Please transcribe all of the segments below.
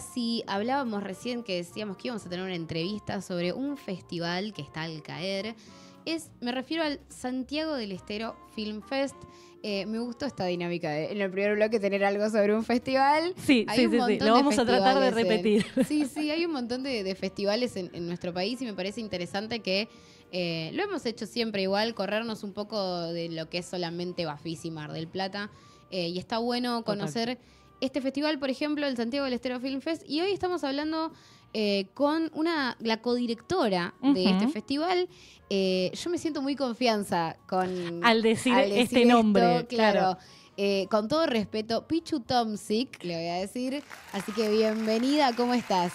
Así hablábamos recién que decíamos que íbamos a tener una entrevista sobre un festival que está al caer. Es, me refiero al Santiago del Estero Film Fest. Eh, me gustó esta dinámica de en el primer bloque tener algo sobre un festival. Sí, Hay sí, un sí, Lo vamos a tratar de en- repetir. Sí, sí, hay un montón de, de festivales en, en nuestro país y me parece interesante que eh, lo hemos hecho siempre igual, corrernos un poco de lo que es solamente Bafis y Mar del Plata. Eh, y está bueno Total. Este festival, por ejemplo, el Santiago del Estero Film Fest. Y hoy estamos hablando eh, con una, la codirectora de este festival. Eh, yo me siento muy confianza con Al decir al este esto, nombre, claro. claro. Eh, con todo respeto, Pichu Tomsik, le voy a decir. Así que bienvenida, ¿cómo estás?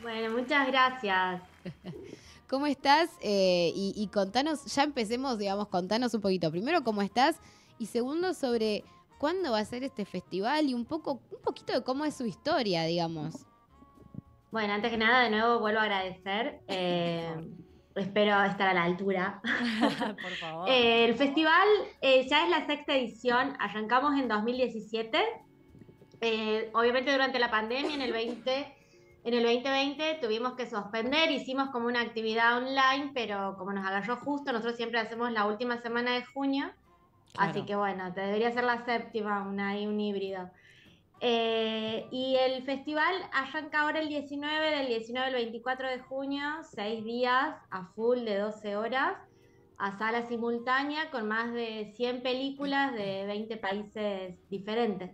Bueno, muchas gracias. ¿Cómo estás? Eh, y, y contanos, ya empecemos, digamos, contanos un poquito. Primero, ¿cómo estás? Y segundo, sobre cuándo va a ser este festival y un poco, un poquito de cómo es su historia, digamos. Bueno, antes que nada, de nuevo vuelvo a agradecer. eh, espero estar a la altura. Por favor. Eh, el festival eh, ya es la sexta edición, arrancamos en 2017. Eh, obviamente durante la pandemia, en el 20, en el 2020 tuvimos que suspender, hicimos como una actividad online, pero como nos agarró justo, nosotros siempre hacemos la última semana de junio. Así que bueno, te debería ser la séptima, una, hay un híbrido. Eh, y el festival arranca ahora el 19, del 19 al 24 de junio, seis días a full de 12 horas, a sala simultánea con más de 100 películas de 20 países diferentes.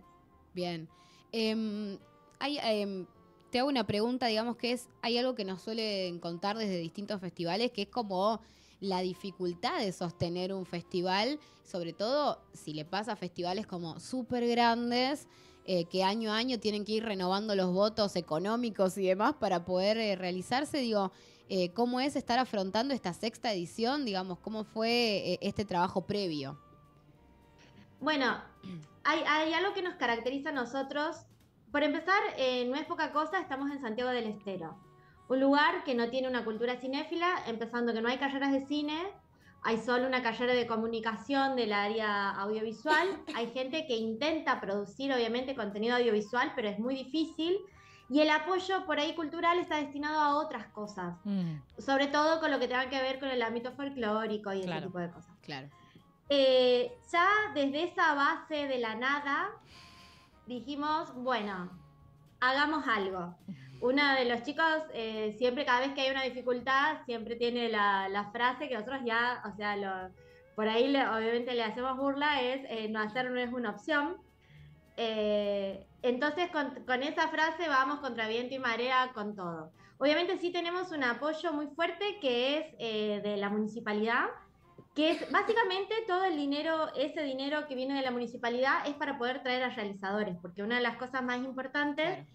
Bien. Em, hay, em, te hago una pregunta, digamos que es, hay algo que nos suelen contar desde distintos festivales, que es como la dificultad de sostener un festival, sobre todo si le pasa a festivales como súper grandes, eh, que año a año tienen que ir renovando los votos económicos y demás para poder eh, realizarse. Digo, eh, ¿cómo es estar afrontando esta sexta edición? Digamos, ¿cómo fue este trabajo previo? Bueno, hay, hay algo que nos caracteriza a nosotros. Por empezar, no es poca cosa, estamos en Santiago del Estero. Un lugar que no tiene una cultura cinéfila, empezando que no hay carreras de cine, hay solo una carrera de comunicación del área audiovisual. Hay gente que intenta producir, obviamente, contenido audiovisual, pero es muy difícil. Y el apoyo por ahí cultural está destinado a otras cosas, Mm, sobre todo con lo que tenga que ver con el ámbito folclórico y ese tipo de cosas. Claro. Eh, ya desde esa base de la nada dijimos, bueno, hagamos algo. Uno de los chicos, eh, siempre cada vez que hay una dificultad, siempre tiene la, la frase que nosotros ya, o sea, lo- por ahí le- obviamente le hacemos burla, es eh, no hacer no es una opción. Eh, entonces con, con esa frase vamos contra viento y marea con todo. Obviamente sí tenemos un apoyo muy fuerte que es eh, de la municipalidad, que es básicamente todo el dinero, ese dinero que viene de la municipalidad es para poder traer a realizadores, porque una de las cosas más importantes Claro.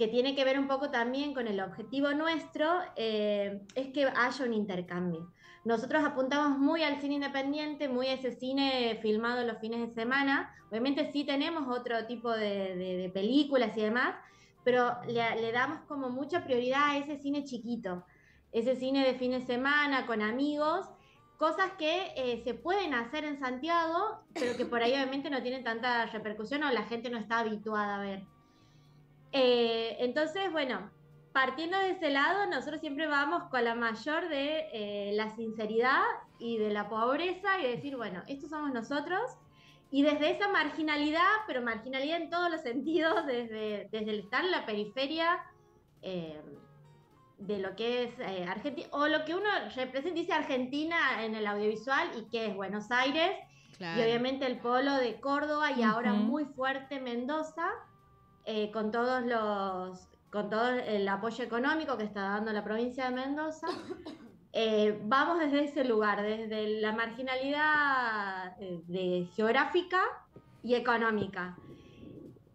Que tiene que ver un poco también con el objetivo nuestro, eh, es que haya un intercambio. Nosotros apuntamos muy al cine independiente, muy a ese cine filmado los fines de semana. Obviamente sí tenemos otro tipo de, de- de películas y demás, pero le, le damos como mucha prioridad a ese cine chiquito, ese cine de fin de semana con amigos, cosas que eh, se pueden hacer en Santiago, pero que por ahí obviamente no tienen tanta repercusión o la gente no está habituada a ver. Eh, entonces, bueno, partiendo de ese lado, nosotros siempre vamos con la mayor de eh, la sinceridad y de la pobreza y decir, bueno, estos somos nosotros. Y desde esa marginalidad, pero marginalidad en todos los sentidos, desde, desde el estar en la periferia eh, de lo que es eh, Argentina, o lo que uno representa, dice Argentina en el audiovisual y que es Buenos Aires, Claro. y obviamente el polo de Córdoba y ahora Ujú. muy fuerte Mendoza, eh, con todos los con todo el apoyo económico que está dando la provincia de Mendoza. Eh, vamos desde ese lugar, desde la marginalidad eh, de geográfica y económica.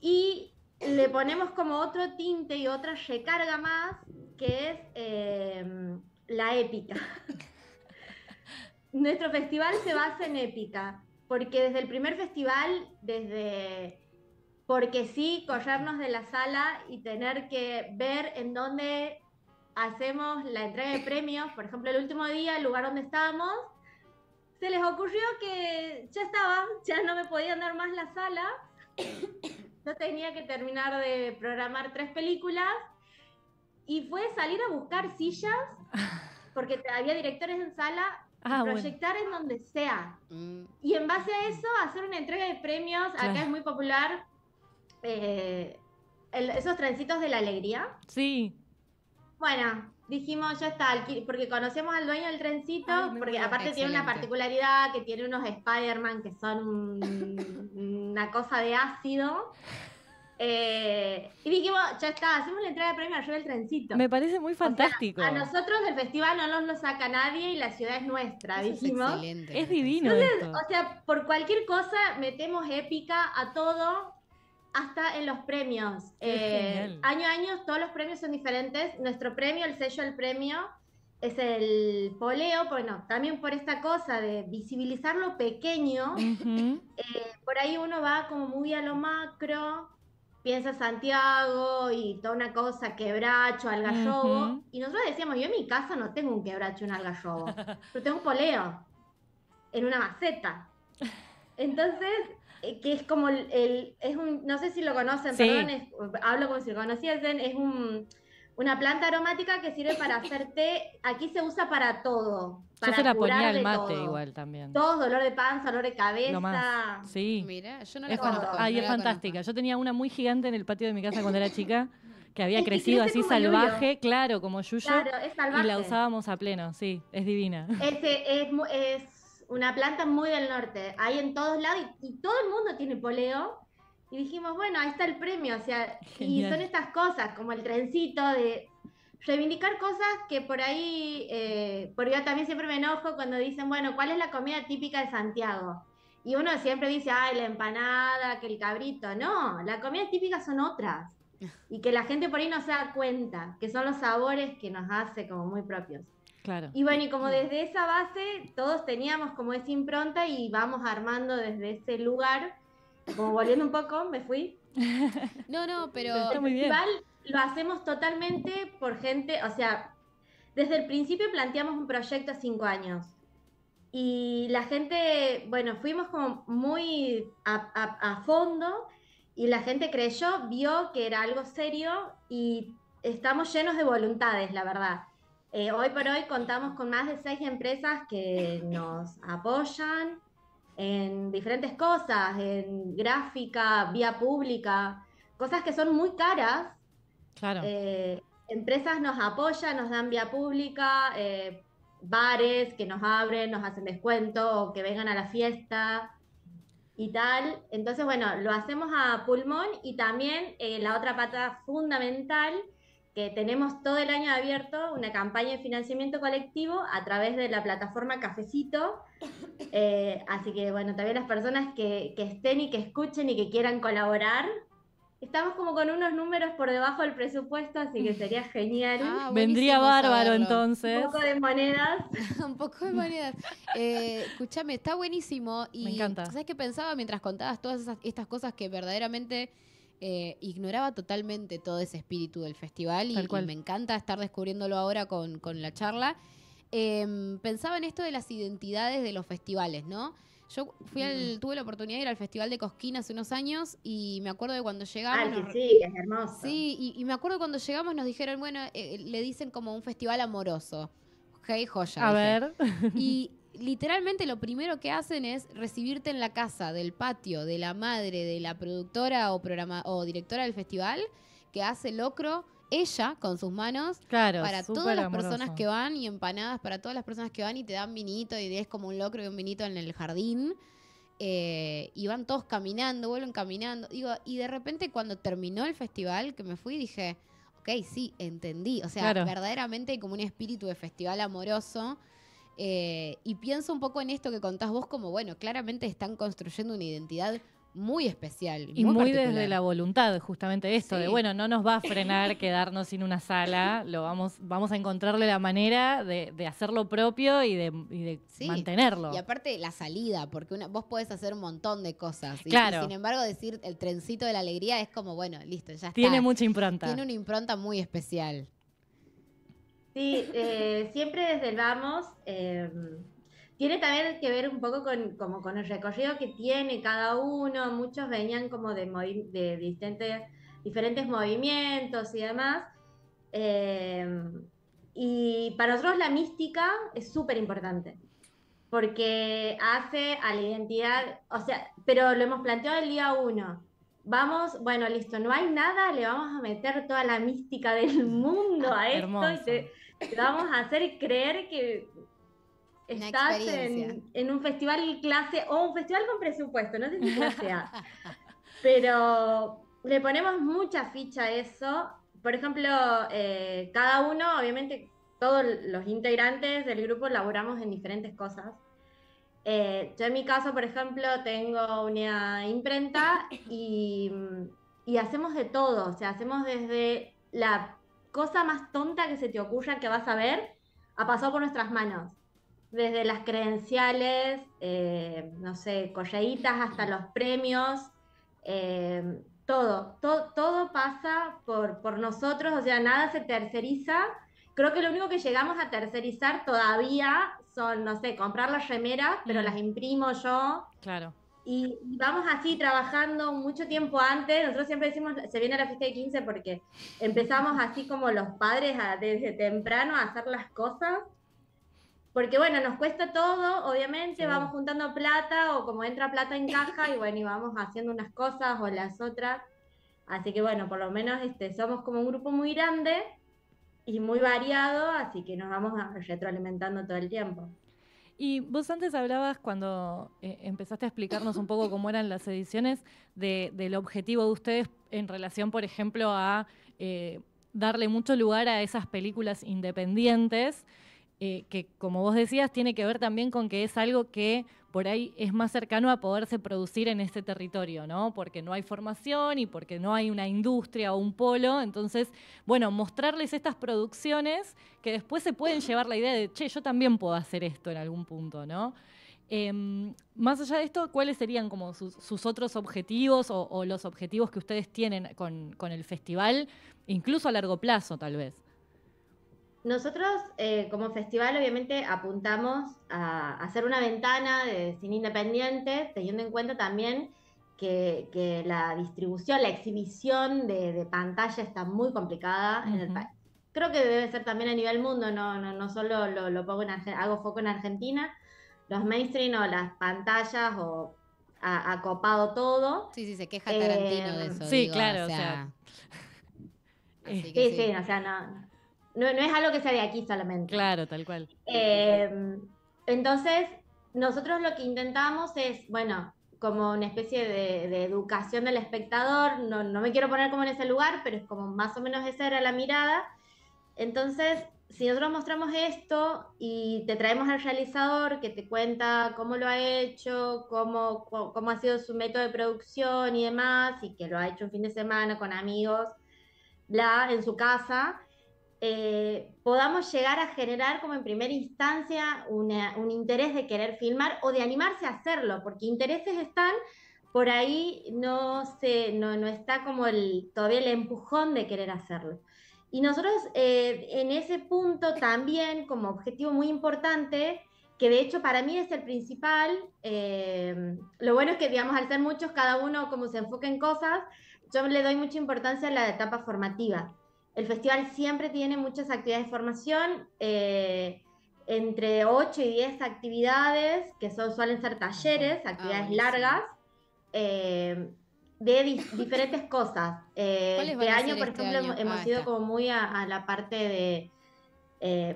Y le ponemos como otro tinte y otra recarga más, que es eh, la épica. Nuestro festival se basa en épica, porque desde el primer festival, desde porque sí, corrernos de la sala y tener que ver en dónde hacemos la entrega de premios, por ejemplo, el último día, el lugar donde estábamos, se les ocurrió que ya estaba, ya no me podían dar más la sala yo tenía que terminar de programar tres películas y fue salir a buscar sillas, porque había directores en sala, Ah, bueno. proyectar en donde sea. Mm, Y en base a eso, hacer una entrega de premios. Claro. Acá es muy popular eh, el- esos trencitos de la alegría. Sí. Bueno, dijimos, ya está, porque conocemos al dueño del trencito, Ay, porque aparte tiene una particularidad que tiene unos Spider-Man que son un- una cosa de ácido. Eh, y dijimos, ya está, hacemos la entrega de premios arriba del trencito. Me parece muy O sea, fantástico. a nosotros del festival no nos lo saca nadie y la ciudad es nuestra, eso es dijimos. excelente. Es divino esto. O sea, por cualquier cosa metemos épica a todo, hasta en los premios. Eh, año a año todos los premios son diferentes. Nuestro premio, el sello del premio, es el poleo, bueno, también por esta cosa de visibilizar lo pequeño. Ujú. Por ahí uno va como muy a lo macro, piensa Santiago y toda una cosa, quebracho, algarrobo. Y nosotros decíamos, yo en mi casa no tengo un quebracho, un algarrobo, pero tengo un poleo en una maceta. Entonces, eh, que es como el, el- es un, no sé si lo conocen, Sí. perdón, es- hablo como si lo conociesen, es un, una planta aromática que sirve para hacer té, aquí se usa para todo. Yo Para se la curar ponía al mate todo. igual también. Todo, dolor de panza, dolor de Lo cabeza. más. Sí. Mira, yo no Es la. Ay, no es fantástica. conozco. Yo tenía una muy gigante en el patio de mi casa cuando era chica, que había Y- y crecido así Yuyo. salvaje, claro, como Yuyo, Claro, es y salvaje. la usábamos a pleno, sí, es divina. Ese es, mu- es una planta muy del norte, hay en todos lados y, y todo el mundo tiene poleo. Y dijimos, bueno, ahí está el premio, o sea, y Genial. son estas cosas, como el trencito de reivindicar cosas que por ahí, eh, porque yo también siempre me enojo cuando dicen, bueno, ¿cuál es la comida típica de Santiago? Y uno siempre dice, ay, la empanada, que el cabrito. No, la comida típica son otras. Y que la gente por ahí no se da cuenta, que son los sabores que nos hace como muy propios. Claro. Y bueno, y como desde esa base todos teníamos como esa impronta y vamos armando desde ese lugar, como volviendo un poco, me fui. No, no, pero Está muy bien. festival lo hacemos totalmente por gente, o sea, desde el principio planteamos un proyecto a cinco años. Y la gente, bueno, fuimos como muy a, a- a fondo y la gente creyó, vio que era algo serio y estamos llenos de voluntades, la verdad. Eh, hoy por hoy contamos con más de seis empresas que nos apoyan en diferentes cosas, en gráfica, vía pública, cosas que son muy caras. Claro. Eh, empresas nos apoyan, nos dan vía pública, eh, bares que nos abren, nos hacen descuento o que vengan a la fiesta y tal. Entonces, bueno, lo hacemos a pulmón y también eh, la otra pata fundamental, que tenemos todo el año abierto una campaña de financiamiento colectivo a través de la plataforma Cafecito. Eh, así que, bueno, también las personas que, que estén y que escuchen y que quieran colaborar. Estamos como con unos números por debajo del presupuesto, así que sería genial. Ah, Vendría bárbaro saberlo. Un entonces. poco de monedas. un poco de monedas. Eh, escúchame, está buenísimo. Y, Me encanta. ¿Sabes qué pensaba mientras contabas todas esas- estas cosas que verdaderamente eh, ignoraba totalmente todo ese espíritu del festival? Y, Tal cual. y me encanta estar descubriéndolo ahora con, con la charla. Em, pensaba en esto de las identidades de los festivales, ¿no? Yo fui al, tuve la oportunidad de ir al Festival de Cosquín hace unos años y me acuerdo de cuando llegamos. Ay, que nos- sí, que es hermoso. Sí, y, y me acuerdo cuando llegamos nos dijeron, bueno, eh, le dicen como un festival amoroso. Ok, joya. A dije. ver. Y literalmente lo primero que hacen es recibirte en la casa del patio de la madre de la productora o programa o directora del festival que hace locro ella con sus manos Claro. para todas las amoroso. personas que van y empanadas para todas las personas que van y te dan vinito y es como un locro y un vinito en el jardín. eh, y van todos caminando, vuelven caminando. Digo, y de repente cuando terminó el festival, que me fui, dije, ok, sí, entendí. O sea, Claro. verdaderamente hay como un espíritu de festival amoroso. Eh, y pienso un poco en esto que contás vos, como bueno, claramente están construyendo una identidad muy especial. Y muy, desde la voluntad, justamente esto, de bueno, no nos va a frenar quedarnos sin una sala, lo vamos, vamos a encontrarle la manera de, de hacer lo propio y de, y de Sí. mantenerlo. Y aparte la salida, porque una, vos podés hacer un montón de cosas. Y- y Claro. sin embargo, decir el trencito de la alegría es como, bueno, listo, ya está. Tiene mucha impronta. Tiene una impronta muy especial. Sí, eh, siempre desde el vamos, eh, tiene también que ver un poco con, como con el recorrido que tiene cada uno. Muchos venían como de, de diferentes, diferentes movimientos y demás. Eh, y para nosotros la mística es súper importante, porque hace a la identidad, o sea, pero lo hemos planteado el día uno. Vamos, bueno, listo, no hay nada, le vamos a meter toda la mística del mundo a esto y te, vamos a hacer creer que estás en, un festival clase o un festival con presupuesto, no sé si sea. Pero le ponemos mucha ficha a eso. Por ejemplo, eh, cada uno, obviamente, todos los integrantes del grupo laboramos en diferentes cosas. Eh, yo en mi caso, por ejemplo, tengo una imprenta y, y hacemos de todo. O sea, hacemos desde la cosa más tonta que se te ocurra que vas a ver, ha pasado por nuestras manos desde las credenciales, eh, no sé, correitas hasta los premios, eh, todo, todo, todo pasa por, por nosotros, o sea, nada se terceriza. Creo que lo único que llegamos a tercerizar todavía son, no sé, comprar las remeras, pero las imprimo yo. Claro. Y vamos así trabajando mucho tiempo antes. Nosotros siempre decimos, se viene la fiesta de 15 porque empezamos así como los padres desde temprano a hacer las cosas porque bueno, nos cuesta todo, obviamente, vamos juntando plata o como entra plata en caja y bueno, y vamos haciendo unas cosas o las otras. Así que bueno, por lo menos este, somos como un grupo muy grande y muy variado, así que nos vamos retroalimentando todo el tiempo. Y vos antes hablabas, cuando eh, empezaste a explicarnos un poco cómo eran las ediciones, del objetivo de ustedes en relación, por ejemplo, a eh, darle mucho lugar a esas películas independientes. Eh, que como vos decías, tiene que ver también con que es algo que por ahí es más cercano a poderse producir en este territorio, ¿no? Porque no hay formación y porque no hay una industria o un polo. Entonces, bueno, mostrarles estas producciones que después se pueden llevar la idea de, che, yo también puedo hacer esto en algún punto, ¿no? Em, más allá de esto, ¿cuáles serían como sus, otros objetivos o, los objetivos que ustedes tienen con, con el festival, incluso a largo plazo, tal vez? Nosotros eh, como festival obviamente apuntamos a hacer una ventana de cine independiente, teniendo en cuenta también que, la distribución, la exhibición de, pantalla está muy complicada en el país. Creo que debe ser también a nivel mundo, no, no, no solo lo, pongo en hago foco en Argentina, los mainstream o las pantallas o ha, copado todo. Sí, sí, se queja Tarantino de eh, eso. Sí, claro, o sea. sí, sí, o sea, no, no, es algo que sea de aquí solamente. Claro, tal cual. Eh, entonces, nosotros lo que intentamos es, bueno, como una especie de, educación del espectador, no, no, me quiero poner como en ese lugar, pero es como más o menos esa era la mirada. Entonces, si nosotros mostramos esto y te traemos al realizador que te cuenta cómo lo ha hecho, cómo, cómo ha sido su método de producción y demás, y que lo ha hecho un fin de semana con amigos, bla, en su casa, eh, podamos llegar a generar como en primera instancia un interés de querer filmar o de animarse a hacerlo, porque intereses están, por ahí no, se, no, está como el, todavía el empujón de querer hacerlo. Y nosotros eh, en ese punto también como objetivo muy importante, que de hecho para mí es el principal, eh, lo bueno es que digamos al ser muchos, cada uno como se enfoca en cosas, yo le doy mucha importancia a la etapa formativa. El festival siempre tiene muchas actividades de formación, eh, entre 8 y 10 actividades, que son, suelen ser talleres, ah, actividades largas, eh, de diferentes cosas. Eh, este año, por este ejemplo, hemos ah, ido como muy a, la parte de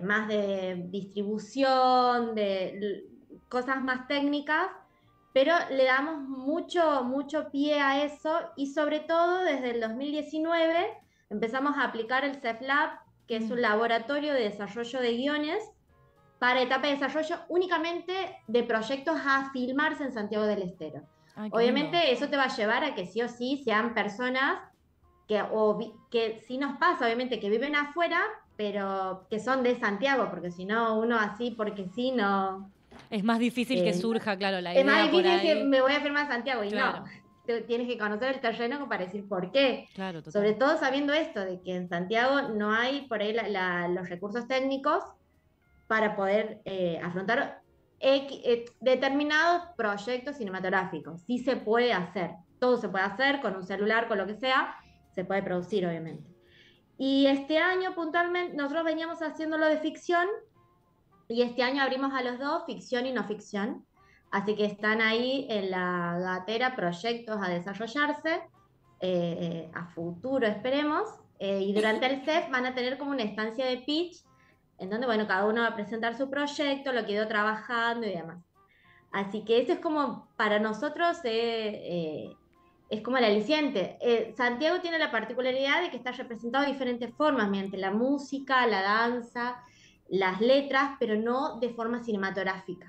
más de distribución, de cosas más técnicas, pero le damos mucho, mucho pie a eso y sobre todo desde el 2019 empezamos a aplicar el CEFLAB, que es un mm. laboratorio de desarrollo de guiones para etapa de desarrollo únicamente de proyectos a filmarse en Santiago del Estero. obviamente eso te va a llevar a que sí o sí sean personas que, o, que sí nos pasa, obviamente, que viven afuera, pero que son de Santiago, porque si no, uno así, porque sí, no... Es más difícil que eh, surja, claro, la idea. Es más difícil que me voy a firmar a Santiago y no tienes que conocer el terreno para decir por qué. Sobre todo sabiendo esto, de que en Santiago no hay por ahí los recursos técnicos para poder eh, afrontar eh, determinados proyectos cinematográficos. Sí se puede hacer, todo se puede hacer con un celular, con lo que sea, se puede producir, obviamente. Y este año puntualmente, nosotros veníamos haciéndolo de ficción y este año abrimos a los dos, ficción y no ficción. Así que están ahí en la gatera proyectos a desarrollarse, eh, a futuro esperemos. Eh, y durante el CEF van a tener como una estancia de pitch, en donde, bueno, cada uno va a presentar su proyecto, lo que ido trabajando y demás. Así que eso es como, para nosotros, eh, es como el aliciente. Santiago tiene la particularidad de que está representado de diferentes formas, mediante la música, la danza, las letras, pero no de forma cinematográfica,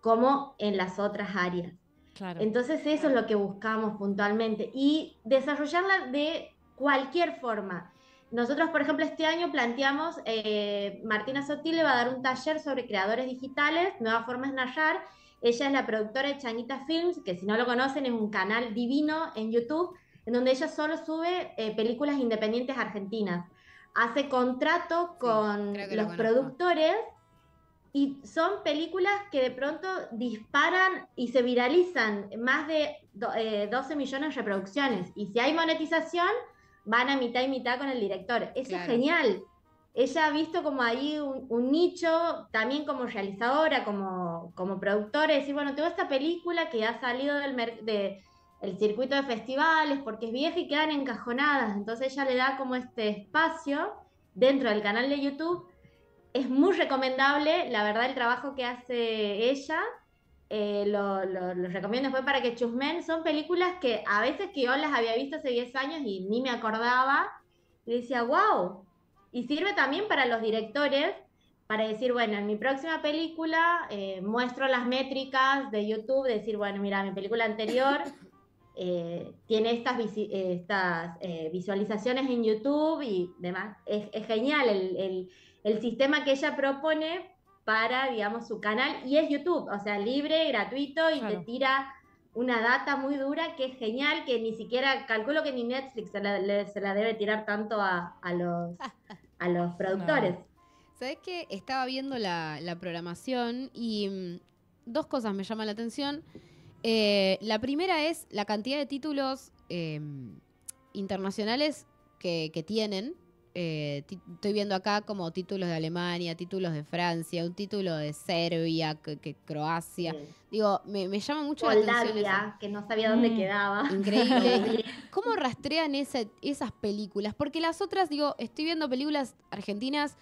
como en las otras áreas. Entonces eso es lo que buscamos puntualmente y desarrollarla de cualquier forma. Nosotros, por ejemplo, este año planteamos, eh, Martina Sotil le va a dar un taller sobre creadores digitales, nuevas formas de narrar. Ella es la productora de Chanita Films, que si no lo conocen es un canal divino en YouTube, en donde ella solo sube eh, películas independientes argentinas hace contrato con los productores y son películas que de pronto disparan y se viralizan más de 12 eh, millones de reproducciones. Y si hay monetización, van a mitad y mitad con el director. Eso es genial. Ella ha visto como ahí un, nicho, también como realizadora, como, como productora, decir, bueno, tengo esta película que ha salido del de, el circuito de festivales porque es vieja y quedan encajonadas. Entonces ella le da como este espacio dentro del canal de YouTube. Es muy recomendable, la verdad, el trabajo que hace ella. Eh, lo, recomiendo después para que chusmen. Son películas que a veces que yo las había visto hace 10 años y ni me acordaba. Y decía, wow. Y sirve también para los directores para decir, bueno, en mi próxima película eh, muestro las métricas de YouTube, decir, bueno, mira, mi película anterior eh, tiene estas, eh, estas eh, visualizaciones en YouTube y demás. Es, genial el, sistema que ella propone para, digamos, su canal y es YouTube, o sea, libre, gratuito y te tira una data muy dura que es genial, que ni siquiera, calculo que ni Netflix se la, debe tirar tanto a, los, a los productores. ¿Sabes qué? Estaba viendo la, la programación y mm, dos cosas me llaman la atención. Eh, la primera es la cantidad de títulos em, internacionales que, tienen. Eh, estoy viendo acá como títulos de Alemania, títulos de Francia, un título de Serbia, que, Croacia. Digo, me, llama mucho la atención. que no sabía dónde mm, quedaba. Increíble. ¿Cómo rastrean esas películas? Porque las otras, digo, estoy viendo películas argentinas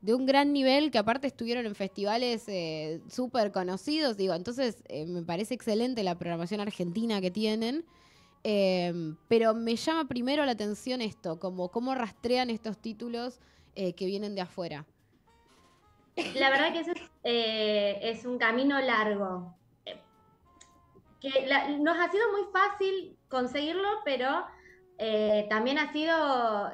de un gran nivel que aparte estuvieron en festivales eh, súper conocidos, digo, entonces eh, me parece excelente la programación argentina que tienen, em, pero me llama primero la atención esto, como cómo rastrean estos títulos eh, que vienen de afuera. La verdad que ese es, un camino largo, que nos ha sido muy fácil conseguirlo, pero también ha sido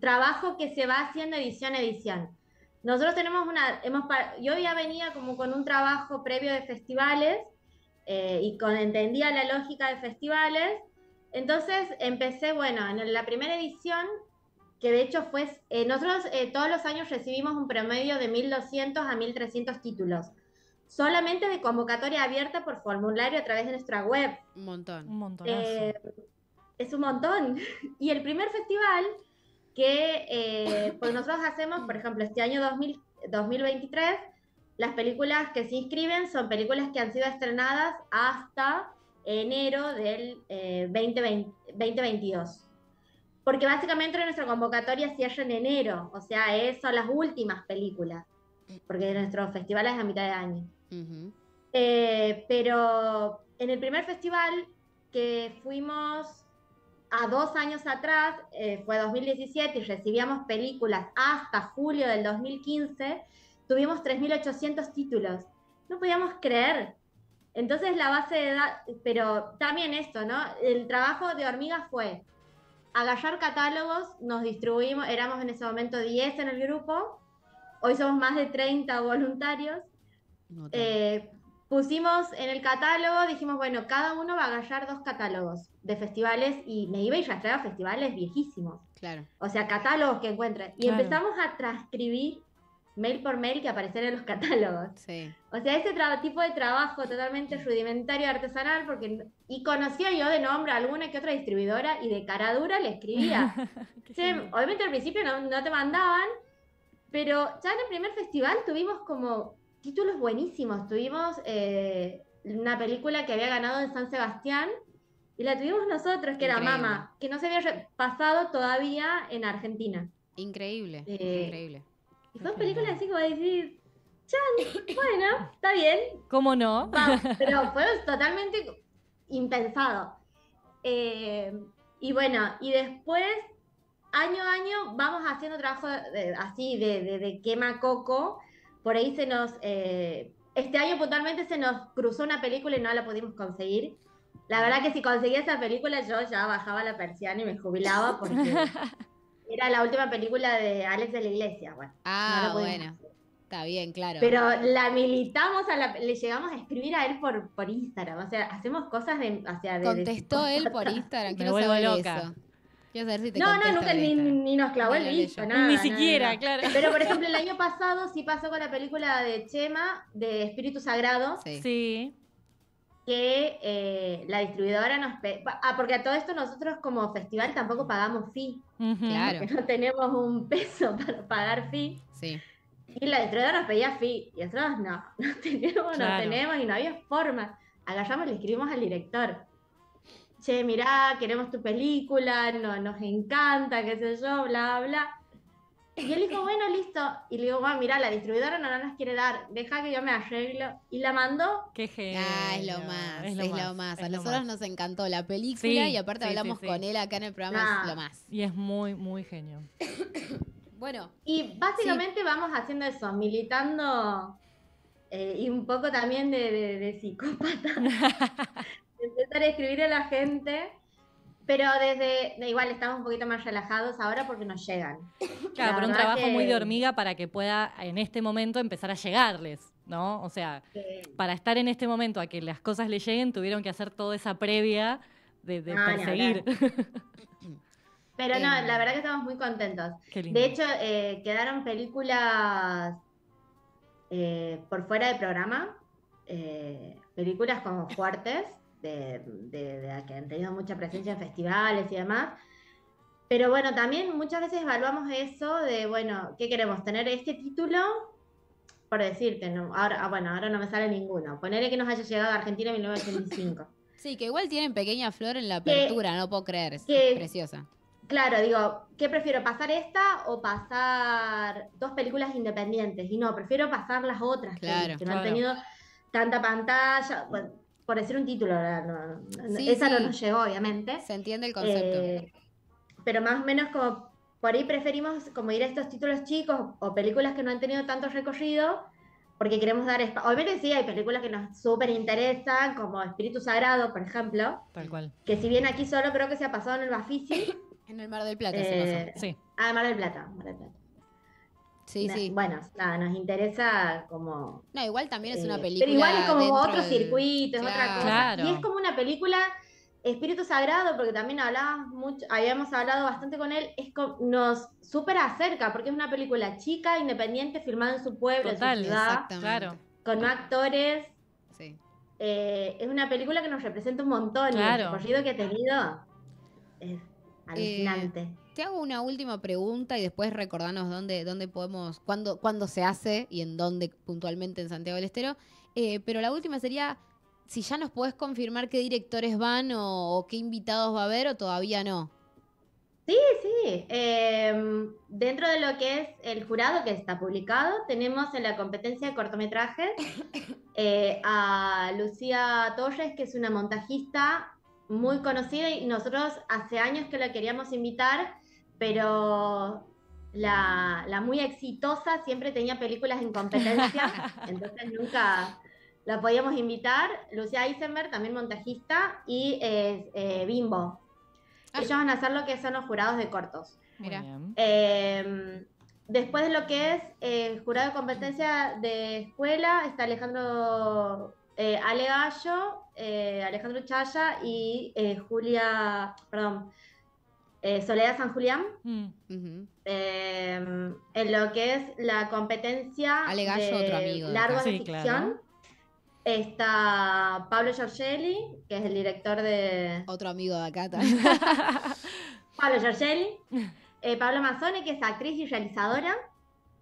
trabajo que se va haciendo edición a edición. Nosotros tenemos una, hemos, yo ya venía como con un trabajo previo de festivales eh, y con, entendía la lógica de festivales, entonces empecé, bueno, en la primera edición, que de hecho fue, eh, nosotros eh, todos los años recibimos un promedio de 1.200 a 1.300 títulos, solamente de convocatoria abierta por formulario a través de nuestra web. Un montón. Un montón. es un montón. Y el primer festival que eh, pues nosotros hacemos, por ejemplo, este año 2023, las películas que se inscriben son películas que han sido estrenadas hasta enero del 2022. Eh, Porque básicamente nuestra convocatoria cierra en enero, o sea, es, son las últimas películas, porque nuestro festival es a mitad de año. Eh, pero en el primer festival que fuimos a dos años atrás, eh, fue 2017 y recibíamos películas hasta julio del 2015, tuvimos 3.800 títulos. No podíamos creer. Entonces la base de datos, pero también esto, ¿no? El trabajo de hormigas fue agarrar catálogos, nos distribuimos, éramos en ese momento 10 en el grupo, hoy somos más de 30 voluntarios. Eh, pusimos en el catálogo, dijimos, bueno, cada uno va a agarrar dos catálogos de festivales y me iba y rastreaba festivales viejísimos. Claro. O sea, catálogos que encuentre. Y empezamos a transcribir mail por mail que apareciera en los catálogos. Sí. O sea, ese tipo de trabajo totalmente rudimentario artesanal, porque y conocía yo de nombre a alguna que otra distribuidora y de cara dura le escribía. Sí, obviamente al principio no, no te mandaban, pero ya en el primer festival tuvimos como títulos buenísimos. Tuvimos eh, una película que había ganado en San Sebastián y la tuvimos nosotros, que era. Mama, que no se había pasado todavía en Argentina. Increíble, Eh, increíble. Y son películas así como decir, chan, bueno, está bien, ¿Cómo no? Vamos, pero fue totalmente impensado. Eh, y bueno, y después, año a año, vamos haciendo trabajo de- así de, de, de quema coco. Por ahí se nos. eh, este año puntualmente se nos cruzó una película y no la pudimos conseguir. La verdad que si conseguía esa película, yo ya bajaba la persiana y me jubilaba porque era la última película de Alex de la Iglesia. Bueno, no Ah, bueno. Está bien, claro. pero la militamos, a la- le llegamos a escribir a él por, por Instagram. O sea, hacemos cosas de. O sea, de- de Contestó él por Instagram. Quiero saber loca. eso. Quiero saber si te No, no, nunca ni, ni nos clavó el visto, nada. Ni siquiera, nada. claro. Pero, por ejemplo, el año pasado sí pasó con la película de Chema, de Espíritu Sagrado, Sí. Sí. Que eh, la distribuidora nos... Ah, porque a todo esto nosotros como festival tampoco pagamos fee. Claro. porque no tenemos un peso para pagar fee. Sí. Y la distribuidora nos pedía fee, y nosotros no, no tenemos, no Claro. tenemos, y no había forma. Agarramos y le escribimos al director. Che, mirá, queremos tu película, no, nos encanta, qué sé yo, bla, bla. Y él dijo, bueno, listo. Y le digo, bueno, mirá, la distribuidora no, no nos quiere dar, deja que yo me arreglo. Y la mandó. Qué genial. Ah, es lo más, es lo, más. A nosotros nos encantó la película Sí, y aparte sí, hablamos sí. con él acá en el programa, Ah. es lo más. Y es muy, muy genio. Bueno, Y básicamente vamos haciendo eso, militando eh, y un poco también de, de- de psicópata. Empezar a escribir a la gente. Pero desde, de igual estamos un poquito más relajados ahora porque nos llegan. Claro, La pero un trabajo muy de hormiga para que pueda en este momento empezar a llegarles, ¿no? O sea, para estar en este momento a que las cosas le lleguen, tuvieron que hacer toda esa previa de, de Ah. Pero no, la verdad que estamos muy contentos. Qué lindo. De hecho, eh, quedaron películas eh, por fuera del programa, eh, películas como fuertes, de, de- de que han tenido mucha presencia en festivales y demás. Pero bueno, también muchas veces evaluamos eso de, bueno, ¿qué queremos? ¿Tener este título? Por decirte, no, ahora, ah, bueno, ahora no me sale ninguno. Ponerle que nos haya llegado a Argentina en 1985. sí, que igual tienen pequeña flor en la Que- apertura, no puedo creer, es que- preciosa. Claro, digo, ¿qué prefiero? ¿Pasar esta o pasar dos películas independientes? Y no, prefiero pasar las otras, que- Claro. que, no han Claro. tenido tanta pantalla. Bueno, por decir un título, no, no- no- Sí, esa sí. no nos llegó, obviamente. Se entiende el concepto. Eh, pero más o menos como por ahí preferimos como ir a estos títulos chicos o películas que no han tenido tanto recorrido, porque queremos dar espacio. Obviamente sí, hay películas que nos súper interesan, como Espíritu Sagrado, por ejemplo, Tal cual. que si bien aquí solo creo que se ha pasado en el Bafisi, en el Mar del Plata eh, se pasó. Sí. Ah, Mar del Plata, Mar del Plata. Sí, sí. Bueno, nada, nos interesa como... No, igual también es una eh, película. Pero igual es como otro del- circuito, es otra cosa. Claro. Y es como una película Espíritu Sagrado, porque también hablábamos mucho, habíamos hablado bastante con él, es co- nos súper acerca, porque es una película chica, independiente, filmada en su pueblo, Total, en su ciudad. Claro. con más actores. Sí. Eh, es una película que nos representa un montón Claro. el recorrido que ha tenido es alucinante. Te hago una última pregunta y después recordanos dónde, dónde podemos, cuándo, cuándo se hace y en dónde puntualmente en Santiago del Estero. Eh, pero la última sería si ya nos podés confirmar qué directores van o, o qué invitados va a haber o todavía no. Sí, sí. eh, dentro de lo que es el jurado que está publicado, tenemos en la competencia de cortometrajes eh, a Lucía Torres, que es una montajista muy conocida y nosotros hace años que la queríamos invitar, pero la, la muy exitosa siempre tenía películas en competencia, entonces nunca la podíamos invitar. Lucía Eisenberg, también montajista, y eh, eh, Bimbo. Ah. Ellos van a hacer lo que son los jurados de cortos. Mira. Eh, después de lo que es eh, jurado de competencia de escuela, está Alejandro eh, Ale Gallo, eh, Alejandro Chaya y eh, Julia, perdón, eh, Soledad San Julián. Mm. Eh, el en lo que es la competencia Ale Gallo, de otro amigo de acá. de Sí, ficción. claro. Está Pablo Giorgelli, que es el director de Otro amigo de acá también. Pablo Giorgelli, eh, Pablo Mazzone, que es actriz y realizadora,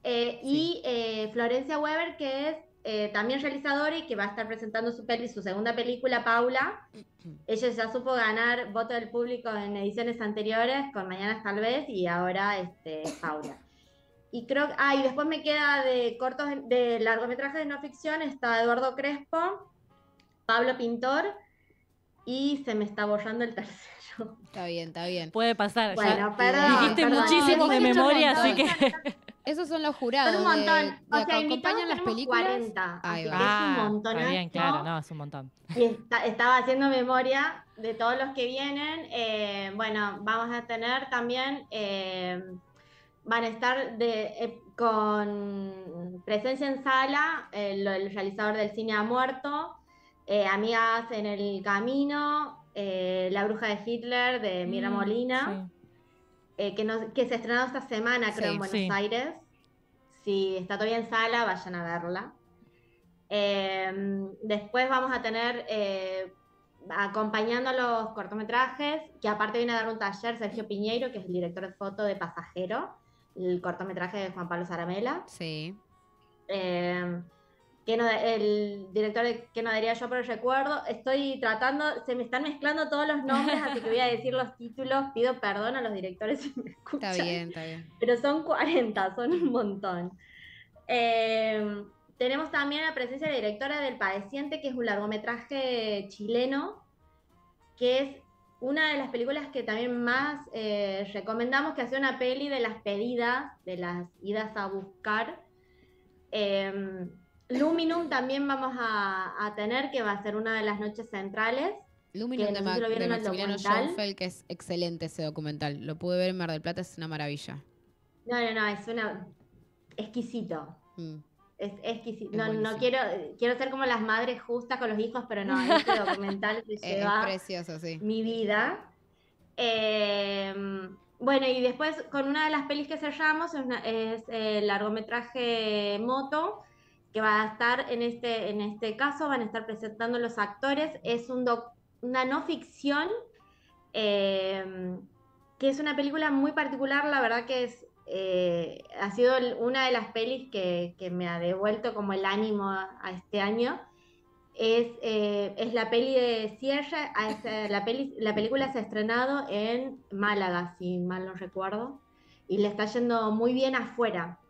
eh, y eh, Florencia Weber, que es eh, también realizadora y que va a estar presentando su peli, su segunda película, Paula. Ella ya supo ganar voto del público en ediciones anteriores, con Mañanas tal vez, y ahora este, Paula. Y creo que, ah, y después me queda de cortos, de largometrajes de no ficción, está Eduardo Crespo, Pablo Pintor, y se me está borrando el tercero. Está bien, está bien. Puede pasar. Bueno, ya perdón. dijiste perdón. muchísimo de memoria, así montón. que. Esos son los jurados. Son un montón. de- de o sea, acompañan las películas. 40. Ahí así va. que es un Ah, montón. está bien, claro, no, es un montón. Y está- estaba haciendo memoria de todos los que vienen. Eh, bueno, vamos a tener también, eh, van a estar de, eh, con presencia en sala el, el realizador del cine ha muerto, eh, Amigas en el Camino, eh, La Bruja de Hitler de Mira Mm, Molina, eh, que, nos- que se estrenó esta semana, creo, Sí, en Buenos sí. Aires. Si está todavía en sala, vayan a verla. Eh, después vamos a tener, eh, acompañando a los cortometrajes, que aparte viene a dar un taller Sergio Piñeiro, que es el director de foto de Pasajero, el cortometraje de Juan Pablo Zaramela. Sí. Que no, el director de Que no daría yo por el recuerdo. Estoy tratando, se me están mezclando todos los nombres, así que voy a decir los títulos. Pido perdón a los directores si me escuchan. Está bien, está bien. Pero son 40, son un montón. Eh, tenemos también la presencia de la directora del Padeciente, que es un largometraje chileno, que es una de las películas que también más eh, recomendamos, que hace una peli de las pedidas, de las idas a buscar. Eh, Luminum también vamos a, a tener, que va a ser una de las noches centrales. Luminum Que de, Ma- de Maximiliano. Schoenfeld, que es excelente ese documental. Lo pude ver en Mar del Plata, es una maravilla. No, no, no, es una exquisito. Mm. Es exquisito. Es No, quiero, quiero ser como las madres justas con los hijos, pero no, este documental que Es, es lleva precioso, sí. mi vida. Eh, bueno, y después con una de las pelis que cerramos es, una- es el largometraje Moto, que va a estar en este, en este caso, van a estar presentando los actores. Es una no ficción, eh, que es una película muy particular, la verdad que es, eh, ha sido una de las pelis que, que me ha devuelto como el ánimo a, este año. Es, eh, es la peli de cierre, esa- la, peli, la película se ha estrenado en Málaga, si mal no recuerdo, y le está yendo muy bien afuera.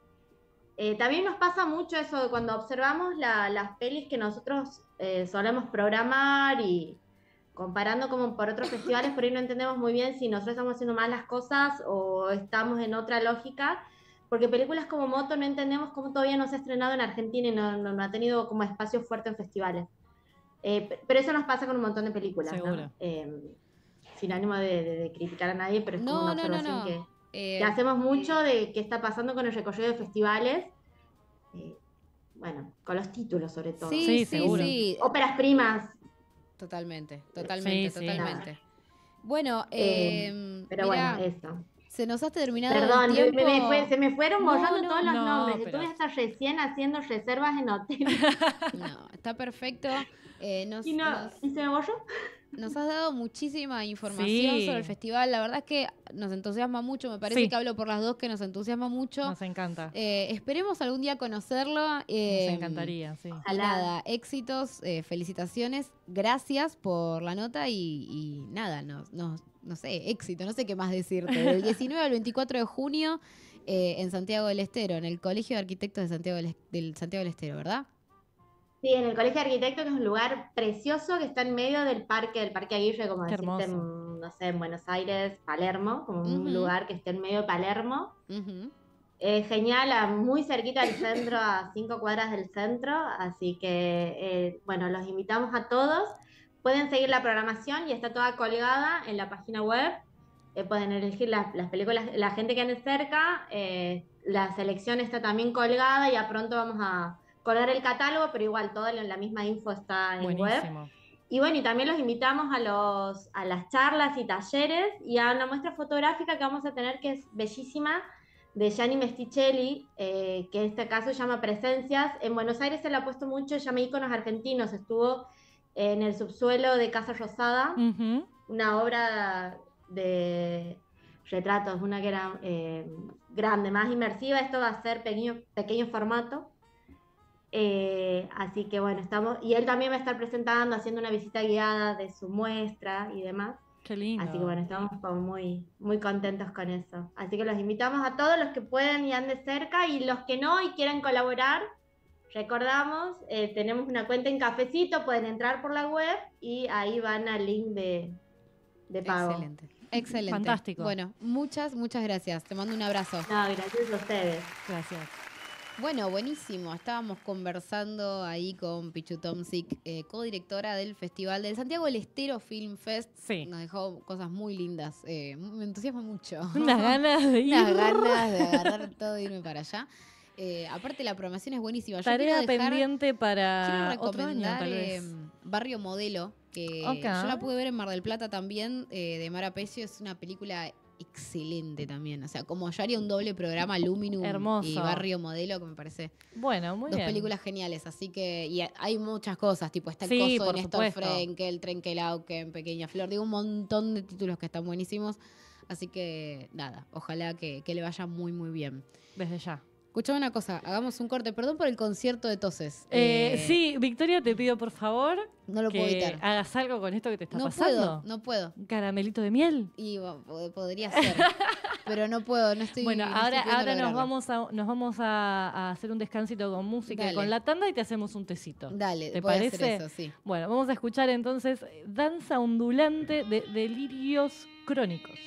Eh, también nos pasa mucho eso de cuando observamos la- las pelis que nosotros eh, solemos programar y comparando como por otros festivales, por ahí no entendemos muy bien si nosotros estamos haciendo mal las cosas o estamos en otra lógica, porque películas como Moto no entendemos cómo todavía no se ha estrenado en Argentina y no, no- no ha tenido como espacio fuerte en festivales. Eh, pe- pero eso nos pasa con un montón de películas, ¿no? Eh, sin ánimo de, de- de criticar a nadie, pero es como una observación que Eh, que hacemos mucho de qué está pasando con el recorrido de festivales. eh, bueno, con los títulos sobre todo. sí, Sí, sí, seguro. sí. Óperas primas. Totalmente, totalmente, Sí, sí. totalmente. Bueno, Eh, eh, Pero mirá, bueno, eso. se nos ha terminado Perdón, el me- tiempo. me fue- se me fueron No, borrando no, todos los no, nombres. pero- Estuve hasta recién haciendo reservas en hotel. No, está perfecto. Eh, nos, y, no, nos- y se me borró. Nos has dado muchísima información Sí. sobre el festival. La verdad es que nos entusiasma mucho. Me parece Sí. que hablo por las dos que nos entusiasma mucho. Nos encanta. Eh, esperemos algún día conocerlo. eh, Nos encantaría, sí. Nada, éxitos, eh, felicitaciones, gracias por la nota y, y nada, no, no, no sé, éxito, no sé qué más decirte. Del 19 al 24 de junio eh, en Santiago del Estero, en el Colegio de Arquitectos de Santiago del, del Santiago del Estero, ¿verdad? Sí, en el Colegio de Arquitectos, que es un lugar precioso que está en medio del parque, del Parque Aguirre, como Qué decirte, en, no sé, en Buenos Aires, Palermo, como un lugar que esté en medio de Palermo. Eh, genial, a- muy cerquita del centro, a cinco cuadras del centro, así que, eh, bueno, los invitamos a todos. Pueden seguir la programación y está toda colgada en la página web. Eh, pueden elegir las, las películas, la gente que ande cerca, la selección está también colgada, ya pronto vamos a colgar el catálogo, pero igual toda la la misma info está en web. Buenísimo. Y bueno, y también los invitamos a, los, a las charlas y talleres y a una muestra fotográfica que vamos a tener que es bellísima de Gianni Mesticelli, eh, que en este caso se llama Presencias. En Buenos Aires se le ha puesto mucho, llama Iconos Argentinos, estuvo en el subsuelo de Casa Rosada, una obra de retratos, una que era eh, grande, más inmersiva, esto va a ser pequeño, pequeño formato. Eh, así que bueno, estamos, y él también va a estar presentando, haciendo una visita guiada de su muestra y demás. Qué lindo. Así que bueno, estamos muy, muy contentos con eso. Así que los invitamos a todos los que pueden y anden cerca y los que no y quieren colaborar, recordamos, eh, tenemos una cuenta en Cafecito, pueden entrar por la web y ahí van al link de, de pago. Excelente. Excelente. Fantástico. Bueno, muchas, muchas gracias. Te mando un abrazo. No, gracias a ustedes. Gracias. Bueno, buenísimo. Estábamos conversando ahí con Pichu Tomzik, eh, codirectora del Festival del Santiago del Estero Film Fest. Sí. Nos dejó cosas muy lindas. eh, me entusiasma mucho. Unas ganas de ir. Unas ganas de agarrar todo y irme para allá. Eh, aparte, la programación es buenísima. Yo Tarea dejar- pendiente para otro año, tal vez. eh, Barrio Modelo, que yo la pude ver en Mar del Plata también, eh, de Mara Pecio. Es una película excelente también. O sea, como yo haría un doble programa, Luminum Hermoso. y Barrio Modelo, que me parece Bueno, muy dos bien. películas geniales. Así que, y hay muchas cosas, tipo está el Sí, coso de Néstor. Frenkel, Trenkelauken, Pequeña Flor, digo un montón de títulos que están buenísimos. Así que, nada, ojalá que, que le vaya muy, muy bien. Desde ya. Escuchame una cosa, hagamos un corte. Perdón por el concierto de toses. Eh, Eh, sí, Victoria, te pido por favor No lo puedo que evitar. hagas algo con esto que te está No pasando. puedo, no puedo. Un caramelito de miel. Y po- podría ser. pero no puedo, no estoy. bueno, no ahora, ahora nos vamos a nos vamos a, a hacer un descansito con música y con la tanda y te hacemos un tecito. Dale, ¿Te parece? hacer eso, sí. Bueno, vamos a escuchar entonces Danza ondulante de Delirios Crónicos.